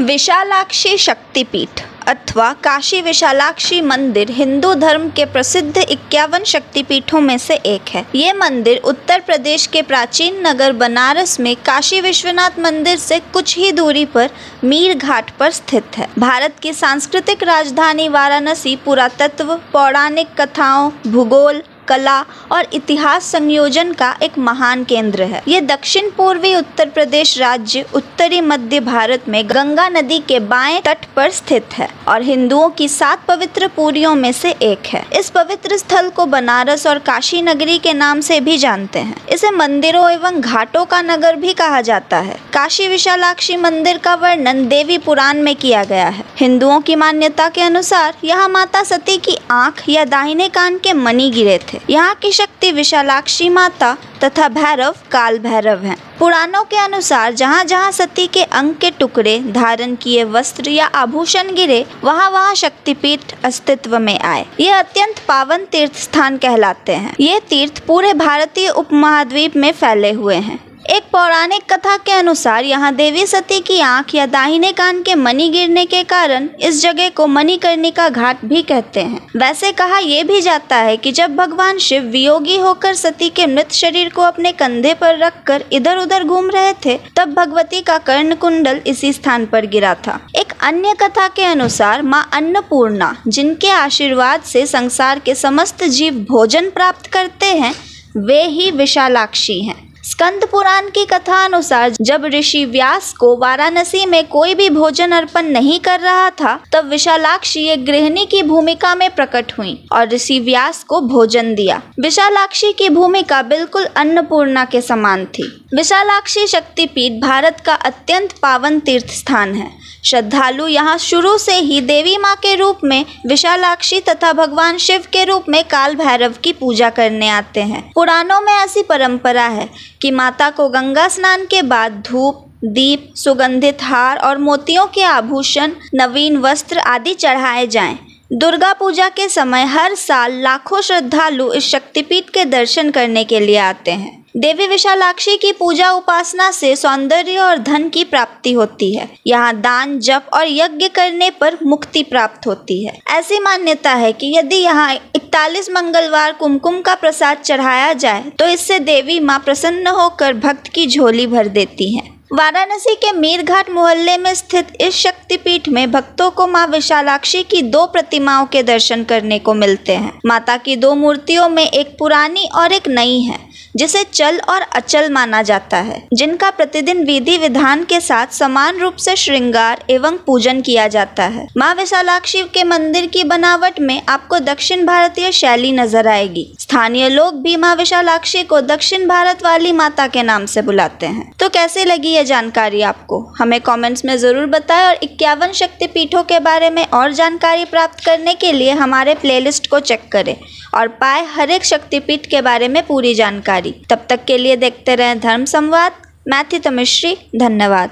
विशालाक्षी शक्तिपीठ अथवा काशी विशालाक्षी मंदिर हिंदू धर्म के प्रसिद्ध इक्यावन शक्तिपीठों में से एक है। ये मंदिर उत्तर प्रदेश के प्राचीन नगर बनारस में काशी विश्वनाथ मंदिर से कुछ ही दूरी पर मीर घाट पर स्थित है। भारत की सांस्कृतिक राजधानी वाराणसी पुरातत्व, पौराणिक कथाओं, भूगोल कला और इतिहास संयोजन का एक महान केंद्र है। ये दक्षिण पूर्वी उत्तर प्रदेश राज्य, उत्तरी मध्य भारत में गंगा नदी के बाएँ तट पर स्थित है और हिंदुओं की सात पवित्र पुरियों में से एक है। इस पवित्र स्थल को बनारस और काशी नगरी के नाम से भी जानते हैं। इसे मंदिरों एवं घाटों का नगर भी कहा जाता है। काशी विशालाक्षी मंदिर का वर्णन देवी पुराण में किया गया है। हिंदुओं की मान्यता के अनुसार यहाँ माता सती की आँख या दाहिने कान के मणि गिरे थे। यहाँ की शक्ति विशालाक्षी माता तथा भैरव काल भैरव हैं। पुराणों के अनुसार जहाँ जहाँ सती के अंग के टुकड़े, धारण किए वस्त्र या आभूषण गिरे वहाँ वहाँ शक्तिपीठ अस्तित्व में आए। ये अत्यंत पावन तीर्थ स्थान कहलाते हैं। ये तीर्थ पूरे भारतीय उपमहाद्वीप में फैले हुए हैं। एक पौराणिक कथा के अनुसार यहाँ देवी सती की आँख या दाहिने कान के मणि गिरने के कारण इस जगह को मणिकर्णिका घाट भी कहते हैं। वैसे कहा यह भी जाता है कि जब भगवान शिव वियोगी होकर सती के मृत शरीर को अपने कंधे पर रखकर इधर उधर घूम रहे थे, तब भगवती का कर्ण कुंडल इसी स्थान पर गिरा था। एक अन्य कथा के अनुसार माँ अन्नपूर्णा, जिनके आशीर्वाद से संसार के समस्त जीव भोजन प्राप्त करते हैं, वे ही विशालाक्षी हैं। स्कंद पुराण की कथा अनुसार जब ऋषि व्यास को वाराणसी में कोई भी भोजन अर्पण नहीं कर रहा था, तब विशालाक्षी एक गृहिणी की भूमिका में प्रकट हुई और ऋषि व्यास को भोजन दिया। विशालाक्षी की भूमिका बिल्कुल अन्नपूर्णा के समान थी। विशालाक्षी शक्तिपीठ भारत का अत्यंत पावन तीर्थ स्थान है। श्रद्धालु यहाँ शुरू से ही देवी माँ के रूप में, विशालाक्षी तथा भगवान शिव के रूप में काल भैरव की पूजा करने आते हैं। पुराणों में ऐसी परंपरा है कि माता को गंगा स्नान के बाद धूप, दीप, सुगंधित हार और मोतियों के आभूषण, नवीन वस्त्र आदि चढ़ाए जाएँ। दुर्गा पूजा के समय हर साल लाखों श्रद्धालु इस शक्तिपीठ के दर्शन करने के लिए आते हैं। देवी विशालाक्षी की पूजा उपासना से सौंदर्य और धन की प्राप्ति होती है। यहाँ दान, जप और यज्ञ करने पर मुक्ति प्राप्त होती है। ऐसी मान्यता है कि यदि यहाँ इकतालीस मंगलवार कुमकुम का प्रसाद चढ़ाया जाए तो इससे देवी माँ प्रसन्न होकर भक्त की झोली भर देती हैं। वाराणसी के मीरघाट मोहल्ले में स्थित इस शक्तिपीठ में भक्तों को माँ विशालाक्षी की दो प्रतिमाओं के दर्शन करने को मिलते हैं। माता की दो मूर्तियों में एक पुरानी और एक नई है। जिसे चल और अचल माना जाता है, जिनका प्रतिदिन विधि विधान के साथ समान रूप से श्रृंगार एवं पूजन किया जाता है। माँ विशालाक्षी के मंदिर की बनावट में आपको दक्षिण भारतीय शैली नज़र आएगी। स्थानीय लोग भी माँ विशालाक्षी को दक्षिण भारत वाली माता के नाम से बुलाते हैं। तो कैसे लगी ये जानकारी आपको? हमें कॉमेंट्स में ज़रूर बताएँ और इक्यावन शक्तिपीठों के बारे में और जानकारी प्राप्त करने के लिए हमारे प्लेलिस्ट को चेक करें। और पाए हर एक शक्तिपीठ के बारे में पूरी जानकारी। तब तक के लिए देखते रहें धर्म संवाद। मैथी तमिश्री धन्यवाद।